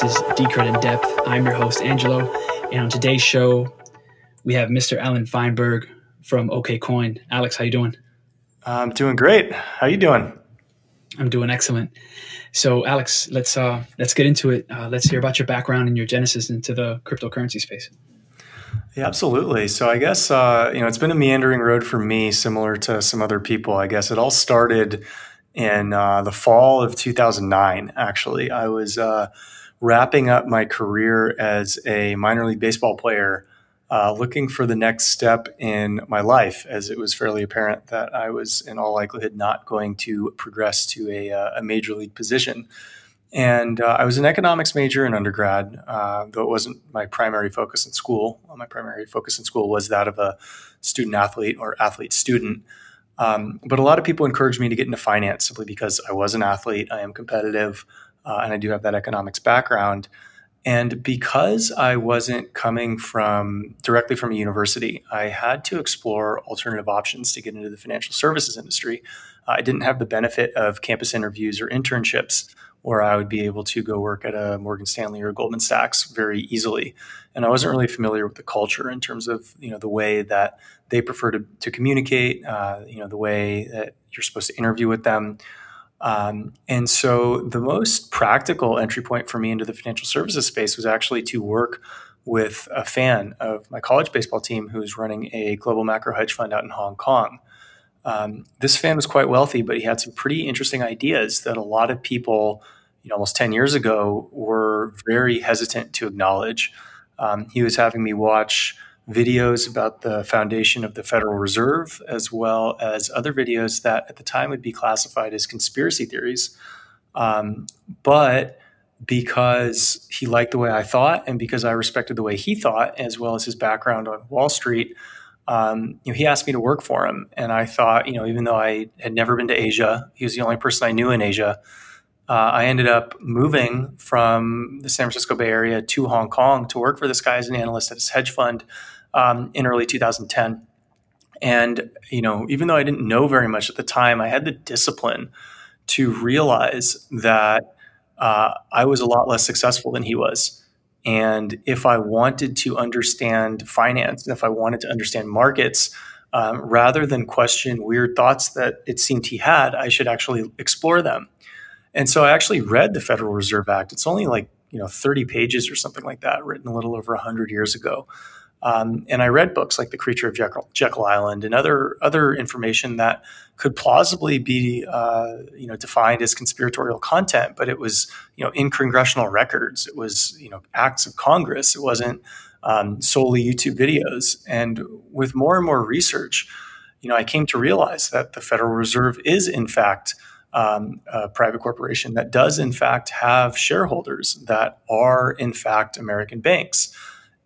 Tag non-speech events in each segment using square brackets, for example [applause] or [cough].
This is Decred in Depth. I'm your host, Angelo. And on today's show, we have Mr. Alan Feinberg from OKCoin. Alex, how you doing? I'm doing great. How you doing? I'm doing excellent. So, Alex, let's uh, let's get into it. Uh, let's hear about your background and your genesis into the cryptocurrency space. Yeah, absolutely. So, I guess uh, you know it's been a meandering road for me, similar to some other people. I guess it all started in uh, the fall of 2009. Actually, I was uh, wrapping up my career as a minor league baseball player, uh, looking for the next step in my life, as it was fairly apparent that I was, in all likelihood, not going to progress to a, uh, a major league position. And uh, I was an economics major in undergrad, uh, though it wasn't my primary focus in school. My primary focus in school was that of a student athlete or athlete student. Um, but a lot of people encouraged me to get into finance simply because I was an athlete, I am competitive, uh, and I do have that economics background. And because I wasn't coming from directly from a university, I had to explore alternative options to get into the financial services industry. Uh, I didn't have the benefit of campus interviews or internships where I would be able to go work at a Morgan Stanley or Goldman Sachs very easily. And I wasn't really familiar with the culture in terms of you know the way that they prefer to, to communicate, uh, you know the way that you're supposed to interview with them. Um, and so the most practical entry point for me into the financial services space was actually to work with a fan of my college baseball team who's running a global macro hedge fund out in Hong Kong. Um, this fan was quite wealthy, but he had some pretty interesting ideas that a lot of people, you know, almost 10 years ago were very hesitant to acknowledge. Um, he was having me watch videos about the foundation of the Federal Reserve, as well as other videos that at the time would be classified as conspiracy theories. Um, but because he liked the way I thought and because I respected the way he thought, as well as his background on Wall Street, um, you know, he asked me to work for him. And I thought, you know, even though I had never been to Asia, he was the only person I knew in Asia. Uh, I ended up moving from the San Francisco Bay Area to Hong Kong to work for this guy as an analyst at his hedge fund um, in early 2010. And you know, even though I didn't know very much at the time, I had the discipline to realize that uh, I was a lot less successful than he was. And if I wanted to understand finance, and if I wanted to understand markets, um, rather than question weird thoughts that it seemed he had, I should actually explore them. And so I actually read the Federal Reserve Act. It's only like you know 30 pages or something like that, written a little over 100 years ago. Um, and I read books like The Creature of Jekyll, Jekyll, Island and other other information that could plausibly be uh, you know defined as conspiratorial content, but it was you know in congressional records. It was you know acts of Congress. It wasn't um, solely YouTube videos. And with more and more research, you know, I came to realize that the Federal Reserve is in fact um, a private corporation that does in fact have shareholders that are in fact American banks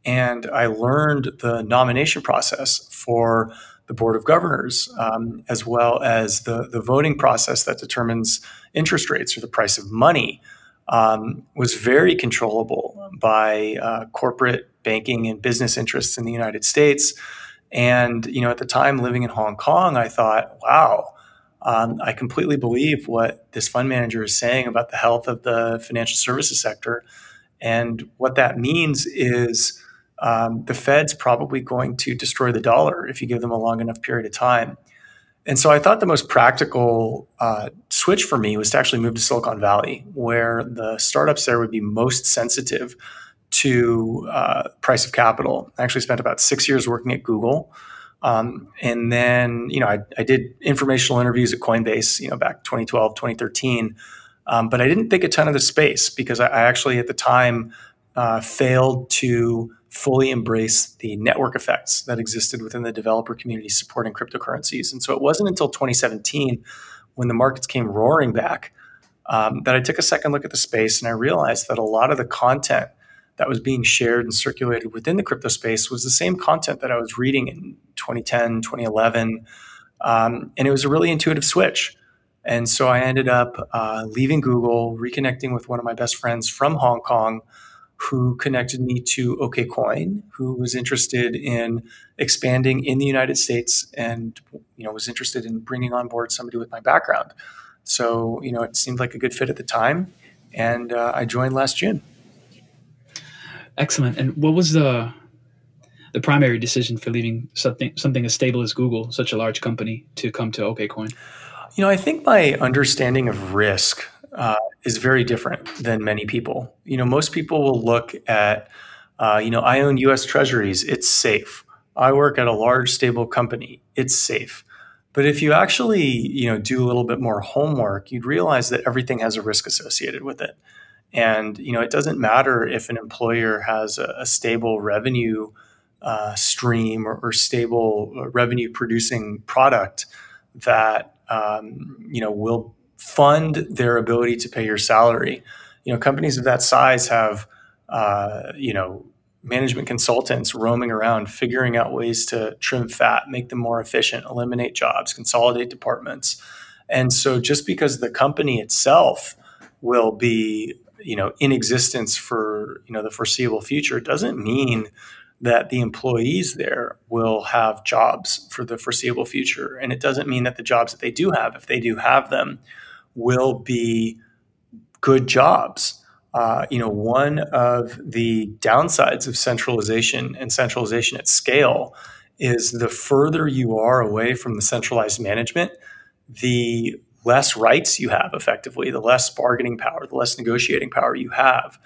and I learned the nomination process for the board of governors, um, as well as the, the voting process that determines interest rates or the price of money, um, was very controllable by uh, corporate banking and business interests in the United States. And you know, at the time living in Hong Kong, I thought, wow. Um, I completely believe what this fund manager is saying about the health of the financial services sector. And what that means is um, the Fed's probably going to destroy the dollar if you give them a long enough period of time. And so I thought the most practical uh, switch for me was to actually move to Silicon Valley, where the startups there would be most sensitive to uh, price of capital. I actually spent about six years working at Google. Um, and then, you know, I, I, did informational interviews at Coinbase, you know, back 2012, 2013. Um, but I didn't think a ton of the space because I, I actually at the time uh, failed to fully embrace the network effects that existed within the developer community supporting cryptocurrencies. And so it wasn't until 2017 when the markets came roaring back um, that I took a second look at the space and I realized that a lot of the content that was being shared and circulated within the crypto space was the same content that I was reading in 2010, 2011. Um, and it was a really intuitive switch. And so I ended up uh, leaving Google, reconnecting with one of my best friends from Hong Kong who connected me to OKCoin, who was interested in expanding in the United States and you know was interested in bringing on board somebody with my background. So you know it seemed like a good fit at the time, and uh, I joined last June. Excellent. And what was the the primary decision for leaving something something as stable as Google, such a large company, to come to OKCoin? You know, I think my understanding of risk uh, is very different than many people. You know, most people will look at, uh, you know, I own U.S. Treasuries; it's safe. I work at a large, stable company; it's safe. But if you actually, you know, do a little bit more homework, you'd realize that everything has a risk associated with it. And you know, it doesn't matter if an employer has a, a stable revenue uh, stream or, or, stable revenue producing product that um, you know will fund their ability to pay your salary. You know, companies of that size have uh, you know management consultants roaming around figuring out ways to trim fat, make them more efficient, eliminate jobs, consolidate departments. And so just because the company itself will be, you know, in existence for, you know, the foreseeable future doesn't mean that the employees there will have jobs for the foreseeable future. And it doesn't mean that the jobs that they do have, if they do have them, will be good jobs. Uh, you know, one of the downsides of centralization and centralization at scale is the further you are away from the centralized management, the less rights you have effectively, the less bargaining power, the less negotiating power you have.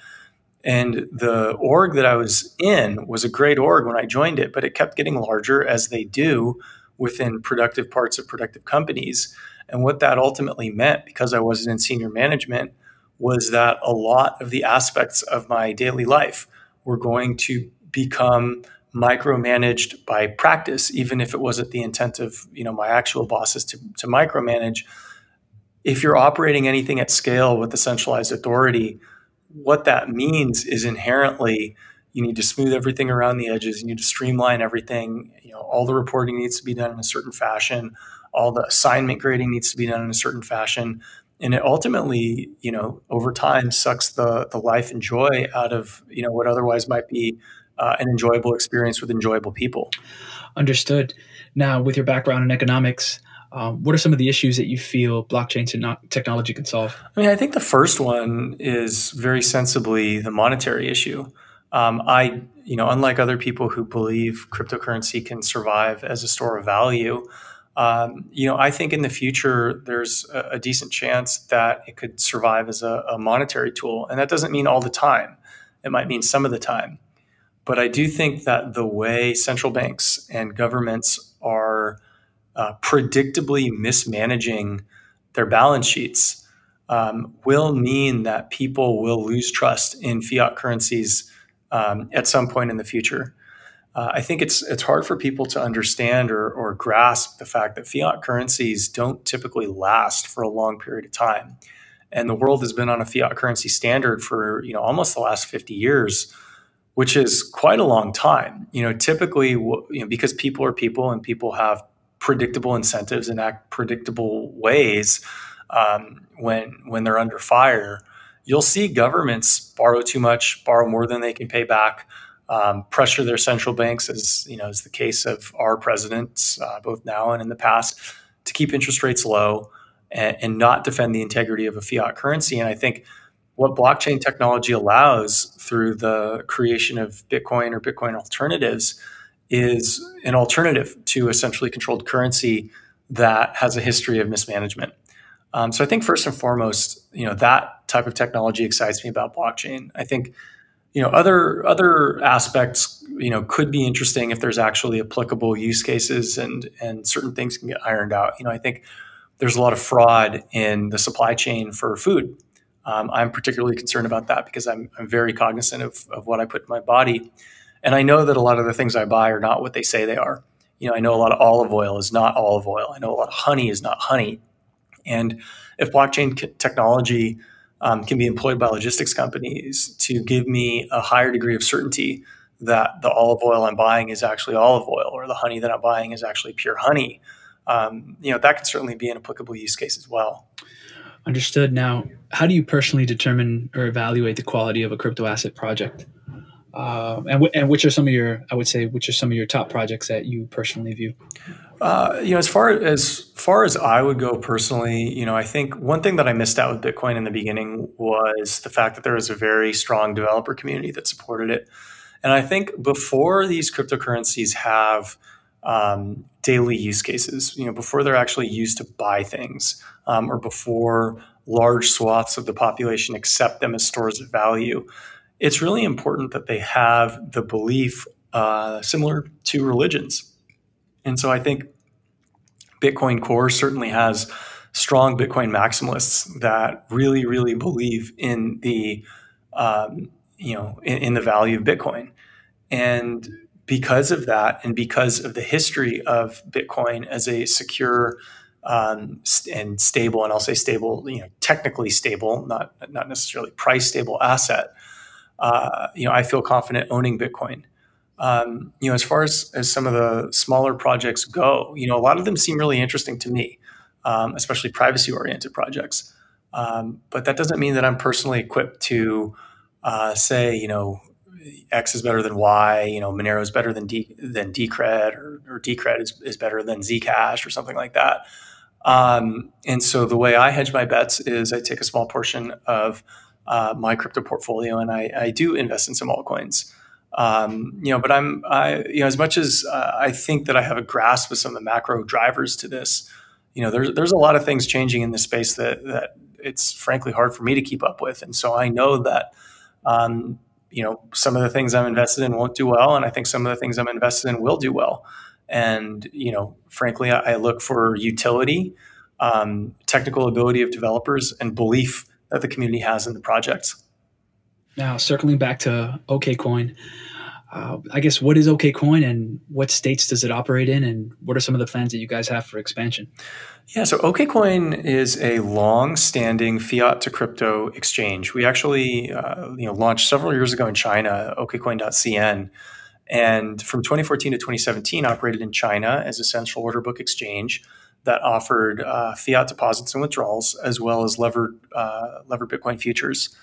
And the org that I was in was a great org when I joined it, but it kept getting larger as they do within productive parts of productive companies. And what that ultimately meant, because I wasn't in senior management, was that a lot of the aspects of my daily life were going to become micromanaged by practice, even if it wasn't the intent of you know my actual bosses to, to micromanage. If you're operating anything at scale with a centralized authority, what that means is inherently you need to smooth everything around the edges. You need to streamline everything. You know, all the reporting needs to be done in a certain fashion. All the assignment grading needs to be done in a certain fashion. And it ultimately, you know, over time sucks the the life and joy out of you know what otherwise might be uh, an enjoyable experience with enjoyable people. Understood. Now, with your background in economics, um, what are some of the issues that you feel blockchain technology can solve? I mean, I think the first one is very sensibly the monetary issue. Um, I, you know, unlike other people who believe cryptocurrency can survive as a store of value, um, you know, I think in the future there's a, a decent chance that it could survive as a, a monetary tool, and that doesn't mean all the time. It might mean some of the time, but I do think that the way central banks and governments are uh, predictably mismanaging their balance sheets um, will mean that people will lose trust in fiat currencies um, at some point in the future. Uh, I think it's it's hard for people to understand or, or grasp the fact that fiat currencies don't typically last for a long period of time, and the world has been on a fiat currency standard for you know almost the last fifty years, which is quite a long time. You know, typically, you know, because people are people and people have predictable incentives and act predictable ways um, when when they're under fire, you'll see governments borrow too much, borrow more than they can pay back, um, pressure their central banks, as you know, is the case of our presidents, uh, both now and in the past, to keep interest rates low and, and not defend the integrity of a fiat currency. And I think what blockchain technology allows through the creation of Bitcoin or Bitcoin alternatives is an alternative to a centrally controlled currency that has a history of mismanagement. Um, so I think first and foremost, you know, that type of technology excites me about blockchain. I think, you know, other other aspects, you know, could be interesting if there's actually applicable use cases and and certain things can get ironed out. You know, I think there's a lot of fraud in the supply chain for food. Um, I'm particularly concerned about that because I'm, I'm very cognizant of, of what I put in my body. And I know that a lot of the things I buy are not what they say they are. You know, I know a lot of olive oil is not olive oil. I know a lot of honey is not honey. And if blockchain technology um, can be employed by logistics companies to give me a higher degree of certainty that the olive oil I'm buying is actually olive oil or the honey that I'm buying is actually pure honey, um, you know, that could certainly be an applicable use case as well. Understood. Now, how do you personally determine or evaluate the quality of a crypto asset project? Uh, and, and which are some of your, I would say, which are some of your top projects that you personally view? Uh, you know, as far as far as I would go personally, you know, I think one thing that I missed out with Bitcoin in the beginning was the fact that there was a very strong developer community that supported it. And I think before these cryptocurrencies have um, daily use cases, you know, before they're actually used to buy things, um, or before large swaths of the population accept them as stores of value, it's really important that they have the belief uh, similar to religions. And so I think Bitcoin Core certainly has strong Bitcoin maximalists that really, really believe in the um, you know in, in the value of Bitcoin. And because of that, and because of the history of Bitcoin as a secure um, and stable, and I'll say stable, you know, technically stable, not not necessarily price stable asset. Uh, you know, I feel confident owning Bitcoin. Um, you know, as far as, as some of the smaller projects go, you know, a lot of them seem really interesting to me, um, especially privacy oriented projects. Um, but that doesn't mean that I'm personally equipped to uh, say, you know, X is better than Y, you know, Monero is better than D, than Decred or, or Decred is, is better than Zcash or something like that. Um, and so the way I hedge my bets is I take a small portion of uh, my crypto portfolio and I, I, do invest in some altcoins. Um, you know, but I'm, I, you know, as much as uh, I think that I have a grasp of some of the macro drivers to this, you know, there's there's a lot of things changing in this space that that it's frankly hard for me to keep up with, and so I know that um, you know, some of the things I'm invested in won't do well, and I think some of the things I'm invested in will do well. And you know, frankly, I, I look for utility, um, technical ability of developers, and belief that the community has in the projects. Now, circling back to OKCoin, uh, I guess what is OKCoin and what states does it operate in, and what are some of the plans that you guys have for expansion? Yeah, so OKCoin is a long-standing fiat to crypto exchange. We actually, uh, you know, launched several years ago in China, OKCoin.cn, and from 2014 to 2017, operated in China as a central order book exchange that offered uh, fiat deposits and withdrawals, as well as levered uh, levered Bitcoin futures.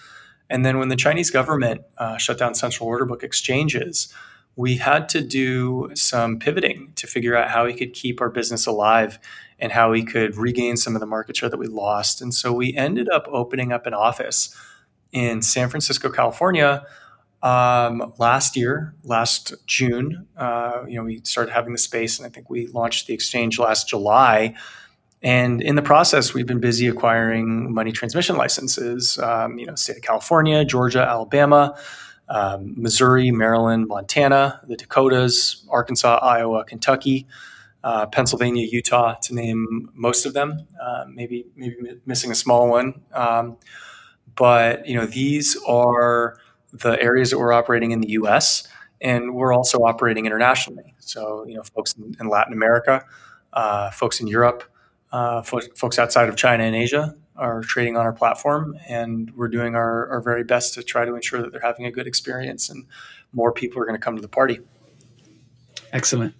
And then when the Chinese government uh, shut down central order book exchanges, we had to do some pivoting to figure out how we could keep our business alive and how we could regain some of the market share that we lost. And so we ended up opening up an office in San Francisco, California. Um, last year, last June, uh, you know, we started having the space, and I think we launched the exchange last July. And in the process, we've been busy acquiring money transmission licenses. Um, you know, state of California, Georgia, Alabama, um, Missouri, Maryland, Montana, the Dakotas, Arkansas, Iowa, Kentucky, uh, Pennsylvania, Utah, to name most of them. Uh, maybe maybe missing a small one, um, but you know these are the areas that we're operating in the U.S. and we're also operating internationally. So you know, folks in, in Latin America, uh, folks in Europe, uh, folks outside of China and Asia are trading on our platform, and we're doing our, our very best to try to ensure that they're having a good experience and more people are going to come to the party. Excellent.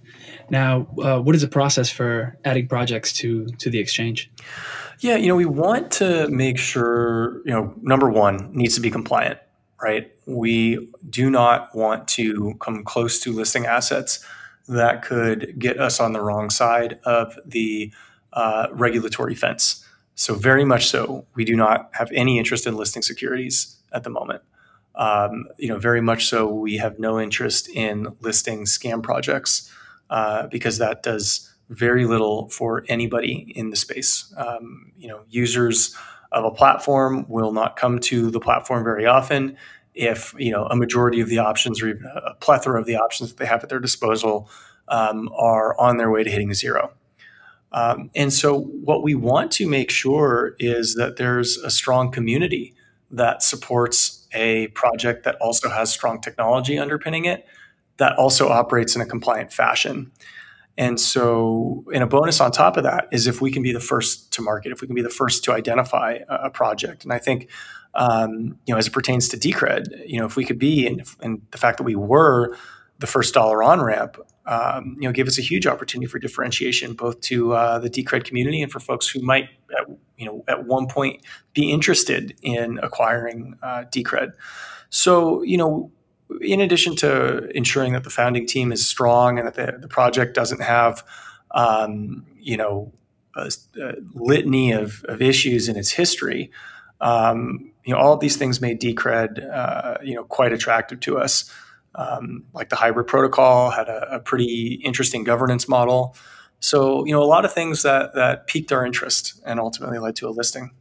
Now, uh, what is the process for adding projects to to the exchange? Yeah, you know, we want to make sure, you know, number one needs to be compliant, right? We do not want to come close to listing assets that could get us on the wrong side of the uh, regulatory fence. So, very much so, we do not have any interest in listing securities at the moment. Um, you know, very much so, we have no interest in listing scam projects uh, because that does very little for anybody in the space. Um, you know, users of a platform will not come to the platform very often if you know a majority of the options or even a plethora of the options that they have at their disposal um, are on their way to hitting zero. Um, and so, what we want to make sure is that there's a strong community that supports a project that also has strong technology underpinning it, that also operates in a compliant fashion. And so, and a bonus on top of that is if we can be the first to market, if we can be the first to identify a, project. And I think, um, you know, as it pertains to Decred, you know, if we could be, and, and the fact that we were the first dollar on ramp, um, you know, gave us a huge opportunity for differentiation, both to uh, the Decred community and for folks who might, at, you know, at one point be interested in acquiring uh, Decred. So, you know, in addition to ensuring that the founding team is strong and that the, the project doesn't have, um, you know, a, a litany of, of, issues in its history, um, you know, all of these things made Decred, uh, you know, quite attractive to us. Um, like the hybrid protocol had a, a, pretty interesting governance model. So, you know, a lot of things that that piqued our interest and ultimately led to a listing.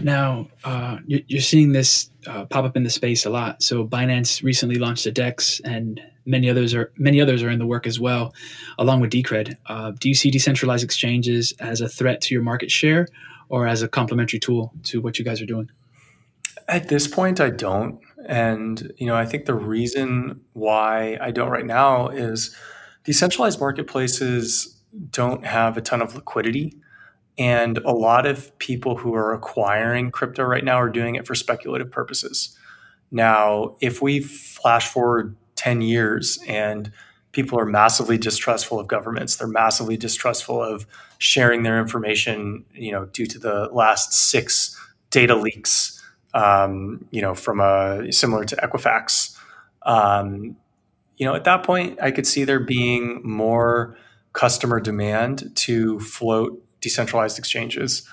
Now, uh, you're seeing this uh, pop up in the space a lot. So Binance recently launched a DEX, and many others are many others are in the work as well, along with Decred. Uh, do you see decentralized exchanges as a threat to your market share, or as a complementary tool to what you guys are doing? At this point, I don't, and you know, I think the reason why I don't right now is decentralized marketplaces don't have a ton of liquidity and a lot of people who are acquiring crypto right now are doing it for speculative purposes. Now, if we flash forward 10 years and people are massively distrustful of governments, they're massively distrustful of sharing their information, you know, due to the last six data leaks, um, you know, from a similar to Equifax. Um, you know, at that point, I could see there being more customer demand to float decentralized exchanges.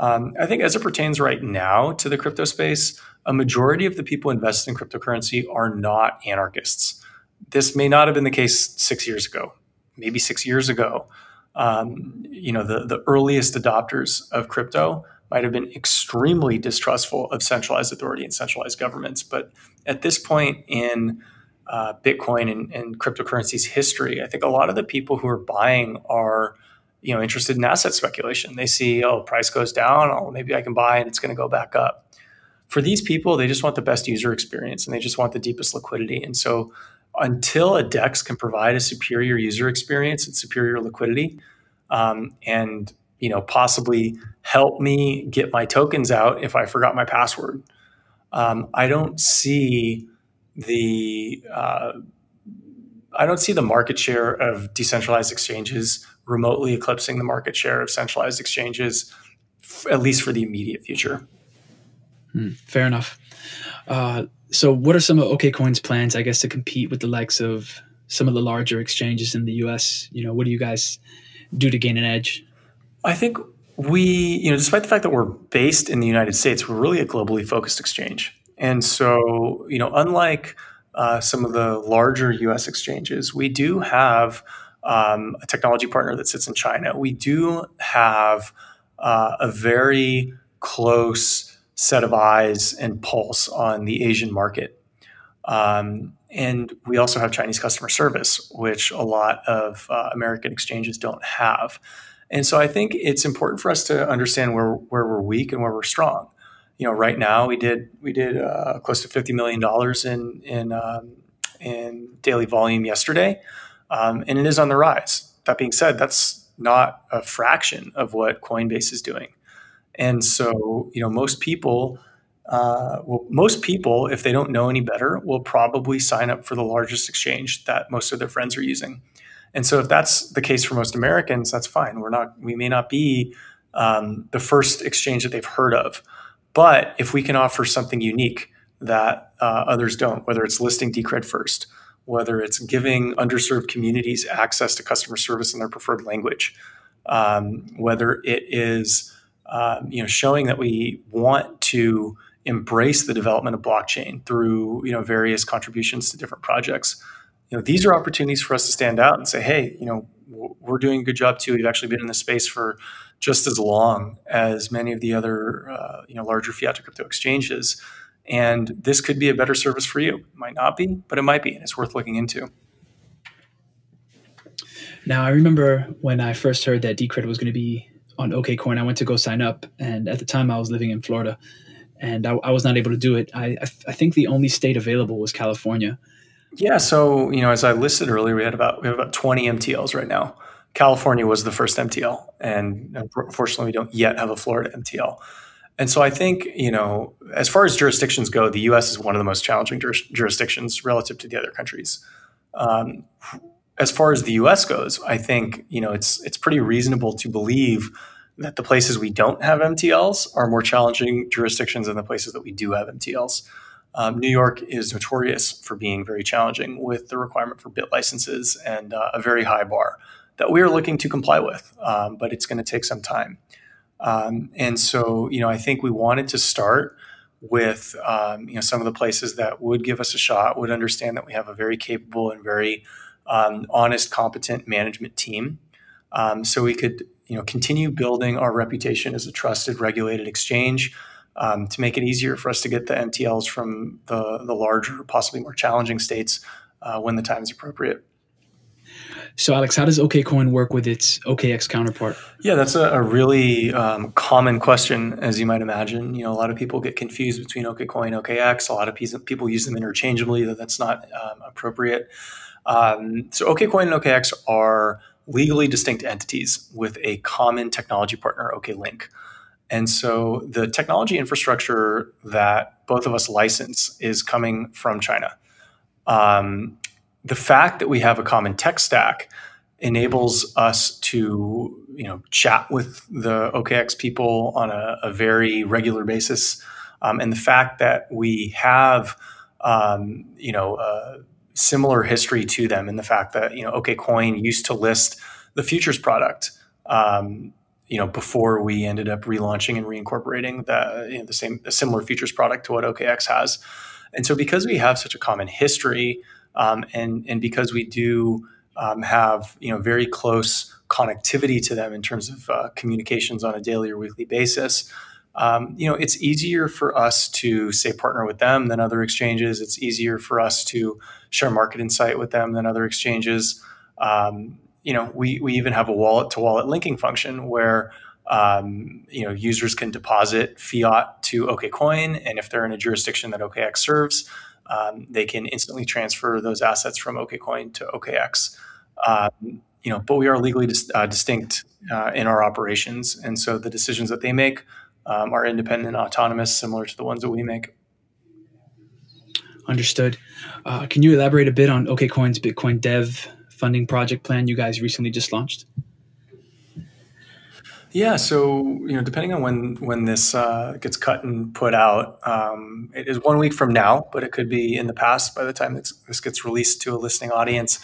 Um, I think as it pertains right now to the crypto space, a majority of the people invested in cryptocurrency are not anarchists. This may not have been the case six years ago, maybe six years ago. Um, you know, the, the earliest adopters of crypto might have been extremely distrustful of centralized authority and centralized governments. But at this point in uh, Bitcoin and, and cryptocurrency's history, I think a lot of the people who are buying are you know interested in asset speculation. They see, oh, price goes down, oh, maybe I can buy and it's going to go back up. For these people, they just want the best user experience and they just want the deepest liquidity. And so until a DEX can provide a superior user experience and superior liquidity, um, and you know possibly help me get my tokens out if I forgot my password, um, I don't see the uh, I don't see the market share of decentralized exchanges remotely eclipsing the market share of centralized exchanges, f- at least for the immediate future. Hmm, fair enough. Uh, so, what are some of OKCoin's plans, I guess, to compete with the likes of some of the larger exchanges in the U.S.? You know, what do you guys do to gain an edge? I think we, you know, despite the fact that we're based in the United States, we're really a globally focused exchange. And so, you know, unlike uh, some of the larger US exchanges, we do have um, a technology partner that sits in China. We do have uh, a very close set of eyes and pulse on the Asian market. Um, and we also have Chinese customer service, which a lot of uh, American exchanges don't have. And so I think it's important for us to understand where, where we're weak and where we're strong. You know, right now we did we did uh, close to fifty million dollars in in um, in daily volume yesterday um, and it is on the rise. That being said, that's not a fraction of what Coinbase is doing. And so, you know, most people, uh, well, most people, if they don't know any better, will probably sign up for the largest exchange that most of their friends are using. And so, if that's the case for most Americans, that's fine. We're not, we may not be um, the first exchange that they've heard of, but if we can offer something unique that uh, others don't, whether it's listing Decred first, whether it's giving underserved communities access to customer service in their preferred language, um, whether it is um, you know showing that we want to embrace the development of blockchain through you know various contributions to different projects. You know these are opportunities for us to stand out and say, hey, you know we're doing a good job too. We've actually been in the space for just as long as many of the other uh, you know larger fiat to crypto exchanges. And this could be a better service for you. It might not be, but it might be, and it's worth looking into. Now, I remember when I first heard that Decred was going to be on OKCoin, I went to go sign up. And at the time, I was living in Florida and I, I was not able to do it. I, I, I, think the only state available was California. Yeah. So, you know, as I listed earlier, we had about, we have about 20 MTLs right now. California was the first MTL. And unfortunately, we don't yet have a Florida MTL. And so I think, you know, as far as jurisdictions go, the US is one of the most challenging juris- jurisdictions relative to the other countries. Um, as far as the US goes, I think, you know, it's it's pretty reasonable to believe that the places we don't have MTLs are more challenging jurisdictions than the places that we do have MTLs. Um, New York is notorious for being very challenging with the requirement for BitLicenses and uh, a very high bar that we are looking to comply with, um, but it's going to take some time. Um, and so, you know, I think we wanted to start with um, you know some of the places that would give us a shot, would understand that we have a very capable and very um, honest, competent management team, um, so we could you know continue building our reputation as a trusted, regulated exchange. Um, to make it easier for us to get the MTLs from the, the larger, possibly more challenging states uh, when the time is appropriate. So, Alex, how does OKCoin work with its OKEx counterpart? Yeah, that's a, a really um, common question, as you might imagine. You know, a lot of people get confused between OKCoin and OKEx. A lot of people use them interchangeably, that that's not um, appropriate. Um, so, OKCoin and OKEx are legally distinct entities with a common technology partner, OKLink. And so, the technology infrastructure that both of us license is coming from China. Um, the fact that we have a common tech stack enables us to you know chat with the OKEx people on a, a very regular basis, um, and the fact that we have um, you know a similar history to them, and the fact that you know OKCoin used to list the futures product. Um, you know, before we ended up relaunching and reincorporating the you know, the same similar futures product to what OKEx has, and so because we have such a common history, um, and and because we do um, have you know very close connectivity to them in terms of uh, communications on a daily or weekly basis. Um, you know, it's easier for us to say partner with them than other exchanges. It's easier for us to share market insight with them than other exchanges. Um, you know, we, we even have a wallet to wallet linking function where um, you know users can deposit fiat to OKCoin, and if they're in a jurisdiction that OKEx serves, um, they can instantly transfer those assets from OKCoin to OKEx. Um, you know, but we are legally dis- uh, distinct uh, in our operations, and so the decisions that they make um, are independent autonomous, similar to the ones that we make. Understood. Uh, can you elaborate a bit on OKCoin's Bitcoin Dev funding project plan you guys recently just launched? Yeah, so you know, depending on when when this uh, gets cut and put out, um, it is one week from now, but it could be in the past by the time this gets released to a listening audience.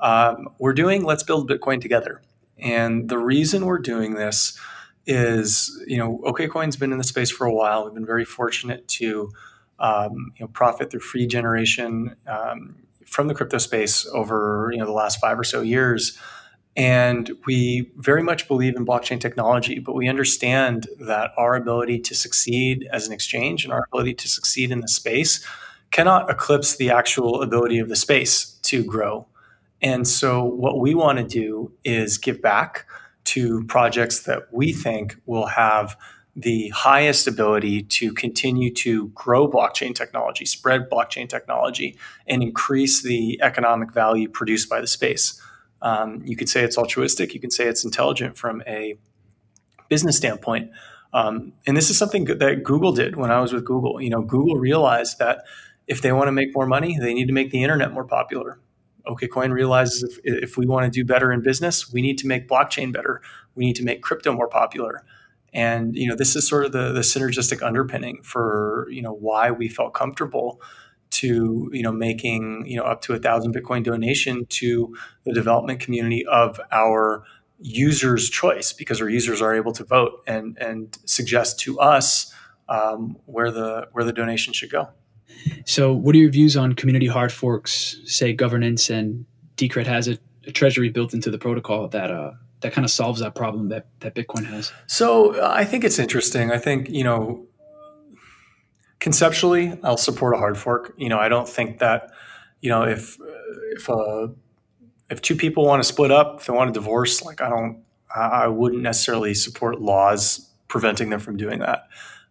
Um, we're doing Let's Build Bitcoin Together, and the reason we're doing this is you know, OKCoin's been in the space for a while. We've been very fortunate to um, you know profit through free generation um, from the crypto space over you know the last five or so years. And we very much believe in blockchain technology, but we understand that our ability to succeed as an exchange and our ability to succeed in the space cannot eclipse the actual ability of the space to grow. And so, what we want to do is give back to projects that we think will have the highest ability to continue to grow blockchain technology, spread blockchain technology, and increase the economic value produced by the space. Um, you could say it's altruistic. You can say it's intelligent from a business standpoint. Um, and this is something that Google did when I was with Google. You know, Google realized that if they want to make more money, they need to make the internet more popular. OKCoin realizes if, if we want to do better in business, we need to make blockchain better. We need to make crypto more popular. And you know, this is sort of the, the synergistic underpinning for you know why we felt comfortable to you know making you know up to a thousand Bitcoin donation to the development community of our users' choice because our users are able to vote and and suggest to us um, where the where the donation should go. So, what are your views on community hard forks, say governance, and Decred has a, a treasury built into the protocol that uh, that kind of solves that problem that that Bitcoin has? So, I think it's interesting. I think you know conceptually, I'll support a hard fork. You know, I don't think that you know if if uh, if two people want to split up, if they want to divorce, like I don't, I wouldn't necessarily support laws preventing them from doing that.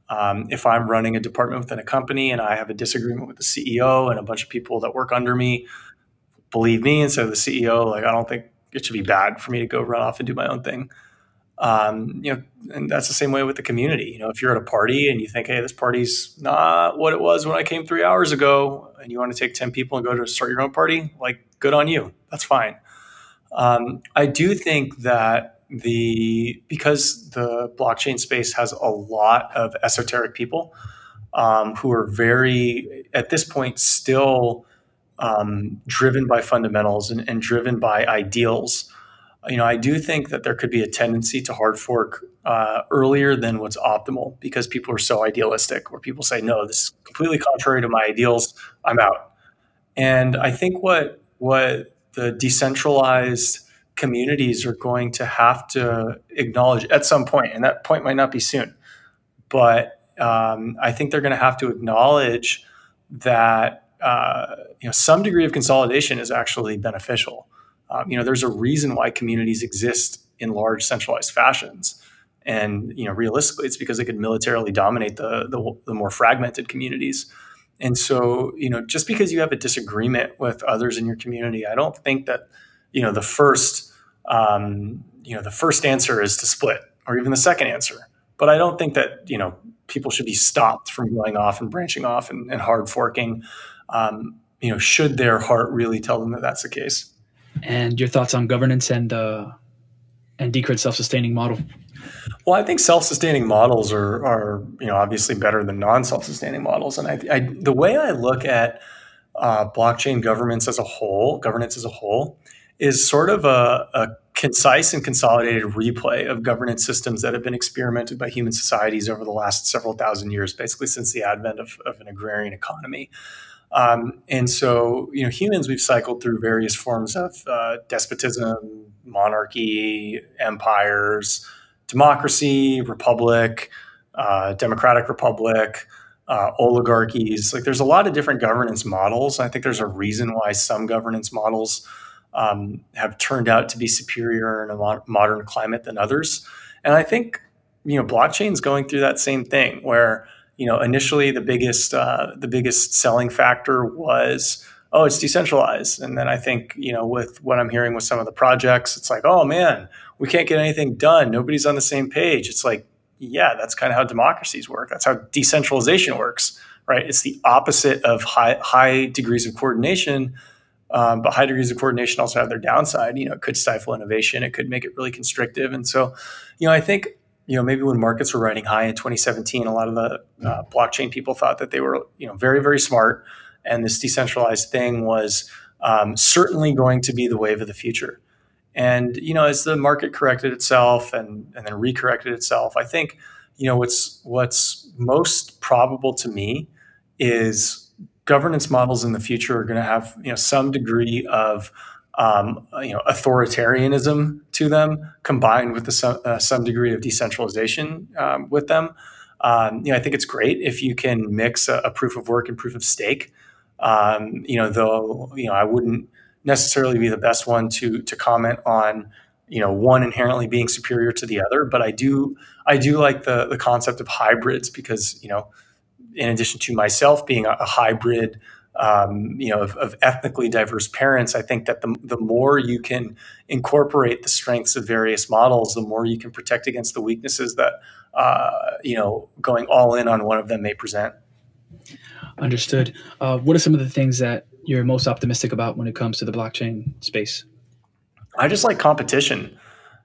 Um, if I'm running a department within a company and I have a disagreement with the CEO and a bunch of people that work under me, believe me, instead of the CEO, like I don't think it should be bad for me to go run off and do my own thing. Um, you know, and that's the same way with the community. You know, if you're at a party and you think, hey, this party's not what it was when I came three hours ago, and you want to take 10 people and go to start your own party, like, good on you. That's fine. Um, I do think that the because the blockchain space has a lot of esoteric people, um, who are very, at this point, still um, driven by fundamentals and, and, driven by ideals. You know, I do think that there could be a tendency to hard fork uh, earlier than what's optimal because people are so idealistic, where people say, "No, this is completely contrary to my ideals. I'm out." And I think what what the decentralized communities are going to have to acknowledge at some point, and that point might not be soon, but um, I think they're going to have to acknowledge that uh, you know some degree of consolidation is actually beneficial. Um, you know, there's a reason why communities exist in large centralized fashions, and you know, realistically, it's because they could militarily dominate the, the, the more fragmented communities. And so, you know, just because you have a disagreement with others in your community, I don't think that you know the first um, you know the first answer is to split, or even the second answer. But I don't think that you know people should be stopped from going off and branching off and, and hard forking. Um, you know, should their heart really tell them that that's the case? And your thoughts on governance and uh, and Decred self-sustaining model? Well, I think self-sustaining models are, are you know obviously better than non-self-sustaining models, and I, I the way I look at uh, blockchain governments as a whole, governance as a whole, is sort of a, a concise and consolidated replay of governance systems that have been experimented by human societies over the last several thousand years, basically since the advent of, of an agrarian economy. Um, and so, you know, humans, we've cycled through various forms of uh, despotism, monarchy, empires, democracy, republic, uh, democratic republic, uh, oligarchies. Like, there's a lot of different governance models. I think there's a reason why some governance models um, have turned out to be superior in a modern climate than others. And I think you know blockchain's going through that same thing where you know initially the biggest uh, the biggest selling factor was oh it's decentralized and then i think you know with what i'm hearing with some of the projects it's like oh man we can't get anything done nobody's on the same page it's like yeah that's kind of how democracies work that's how decentralization works right it's the opposite of high high degrees of coordination um, but high degrees of coordination also have their downside. You know, it could stifle innovation. It could make it really constrictive. And so, you know, I think you know maybe when markets were riding high in 2017, a lot of the uh, blockchain people thought that they were you know very very smart, and this decentralized thing was um, certainly going to be the wave of the future. And you know, as the market corrected itself and and then recorrected itself, I think you know what's what's most probable to me is governance models in the future are going to have you know some degree of um, you know authoritarianism to them, combined with the, some, uh, some degree of decentralization um, with them. Um, you know, I think it's great if you can mix a, a proof of work and proof of stake. Um, you know, though you know I wouldn't necessarily be the best one to to comment on you know one inherently being superior to the other, but I do I do like the the concept of hybrids because you know in addition to myself being a, a hybrid, um, you know, of, of, ethnically diverse parents, I think that the, the more you can incorporate the strengths of various models, the more you can protect against the weaknesses that, uh, you know, going all in on one of them may present. Understood. Uh, what are some of the things that you're most optimistic about when it comes to the blockchain space? I just like competition.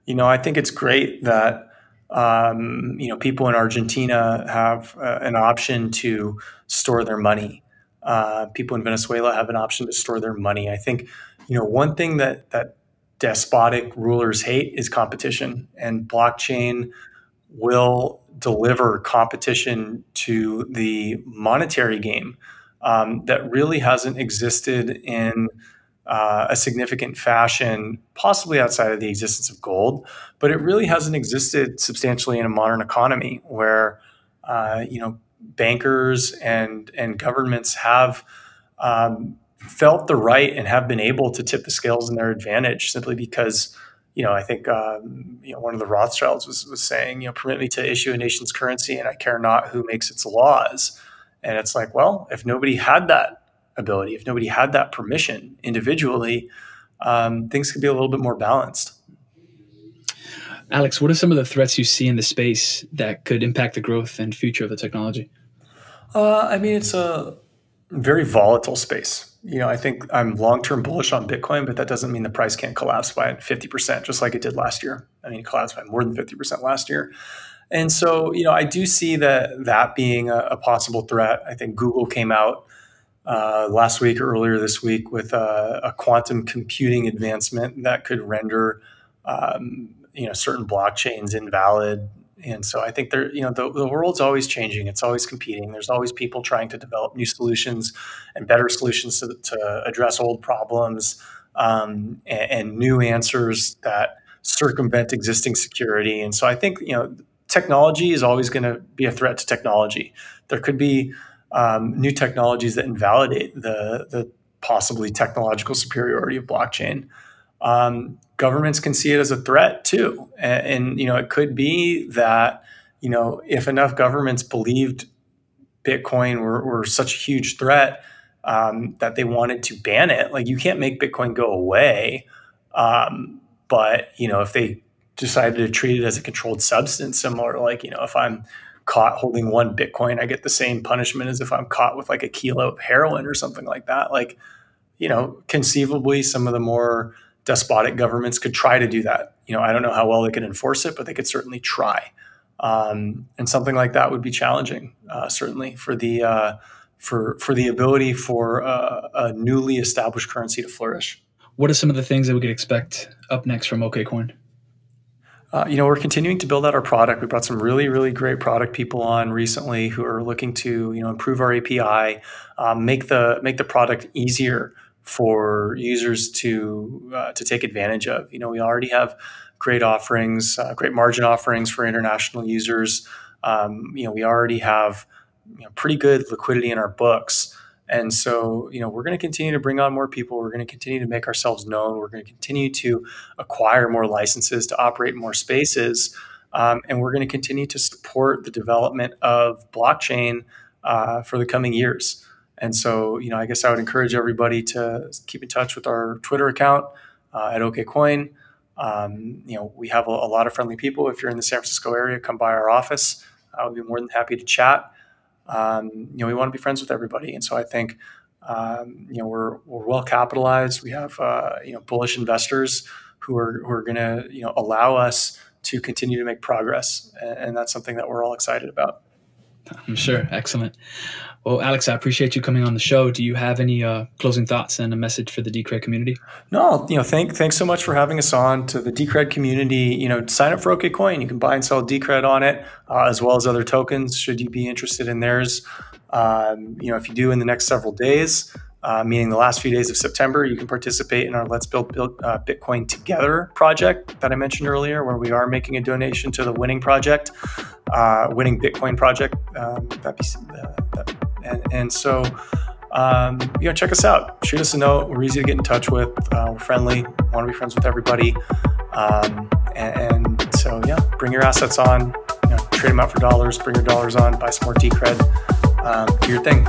You know, I think it's great that um, you know, people in Argentina have uh, an option to store their money. Uh, people in Venezuela have an option to store their money. I think, you know, one thing that that despotic rulers hate is competition, and blockchain will deliver competition to the monetary game um, that really hasn't existed in uh, a significant fashion, possibly outside of the existence of gold, but it really hasn't existed substantially in a modern economy where uh, you know bankers and and governments have um, felt the right and have been able to tip the scales in their advantage simply because you know I think um, you know one of the Rothschilds was was saying you know permit me to issue a nation's currency and I care not who makes its laws, and it's like well if nobody had that ability, if nobody had that permission individually, um, things could be a little bit more balanced. Alex, what are some of the threats you see in the space that could impact the growth and future of the technology? Uh, I mean, it's a very volatile space. You know, I think I'm long term bullish on Bitcoin, but that doesn't mean the price can't collapse by 50%, just like it did last year. I mean, it collapsed by more than 50% last year. And so, you know, I do see that that being a, a possible threat. I think Google came out uh, last week or earlier this week with a, a quantum computing advancement that could render, um, you know, certain blockchains invalid. And so I think there, you know, the, the world's always changing. It's always competing. There's always people trying to develop new solutions and better solutions to, to address old problems um, and, and new answers that circumvent existing security. And so I think, you know, technology is always going to be a threat to technology. There could be um, new technologies that invalidate the, the possibly technological superiority of blockchain. Um, governments can see it as a threat too, and, and, you know it could be that you know if enough governments believed Bitcoin were, were such a huge threat um, that they wanted to ban it, like you can't make Bitcoin go away, um, but you know if they decided to treat it as a controlled substance, similar to like, you know, if I'm caught holding one Bitcoin, I get the same punishment as if I'm caught with like a kilo of heroin or something like that. Like, you know, conceivably some of the more despotic governments could try to do that. You know, I don't know how well they could enforce it, but they could certainly try. Um, and something like that would be challenging, uh, certainly for the uh, for for the ability for uh, a newly established currency to flourish. What are some of the things that we could expect up next from OKCoin? Uh, you know, we're continuing to build out our product. We brought some really, really great product people on recently who are looking to, you know, improve our API, um, make the make the product easier for users to uh, to take advantage of. You know, we already have great offerings, uh, great margin offerings for international users. Um, you know, we already have you know, pretty good liquidity in our books. And so, you know, we're going to continue to bring on more people. We're going to continue to make ourselves known. We're going to continue to acquire more licenses to operate more spaces. Um, and we're going to continue to support the development of blockchain uh, for the coming years. And so, you know, I guess I would encourage everybody to keep in touch with our Twitter account uh, at OKCoin. Um, you know, we have a, a, lot of friendly people. If you're in the San Francisco area, come by our office. I would be more than happy to chat um, you know, we want to be friends with everybody. And so I think, um, you know, we're, we're well capitalized. We have, uh, you know, bullish investors who are, who are going to, you know, allow us to continue to make progress. And, and that's something that we're all excited about. [laughs] I'm sure. Excellent. Well, Alex, I appreciate you coming on the show. Do you have any uh, closing thoughts and a message for the Decred community? No, you know, thank thanks so much for having us on to the Decred community. You know, sign up for OKCoin. You can buy and sell Decred on it, uh, as well as other tokens. Should you be interested in theirs, um, you know, if you do in the next several days, uh, meaning the last few days of September, you can participate in our Let's Build, Build uh, Bitcoin Together project that I mentioned earlier, where we are making a donation to the Winning Project, uh, Winning Bitcoin Project. Um, that'd be, uh, that, and, and so, um, you know, check us out. Shoot us a note. We're easy to get in touch with. Uh, we're friendly. Want to be friends with everybody. Um, and, and, so, yeah, bring your assets on. You know, trade them out for dollars. Bring your dollars on. Buy some more Decred. Um, do your thing.